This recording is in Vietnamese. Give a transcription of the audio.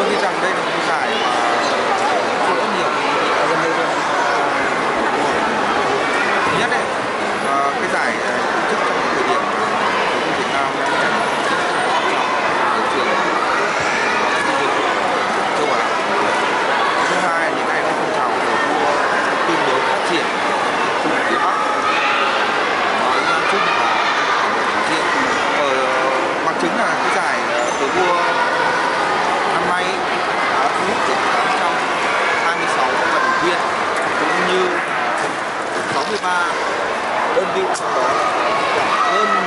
tôi nghĩ rằng đây là một giải mà có rất nhiều gần đây thôi thứ nhất đấy ờ, cái giải ờ, tổ chức trong thời điểm của Việt Nam đang là cái giải châu vua ba đơn vị trong đó. Dạ, hơn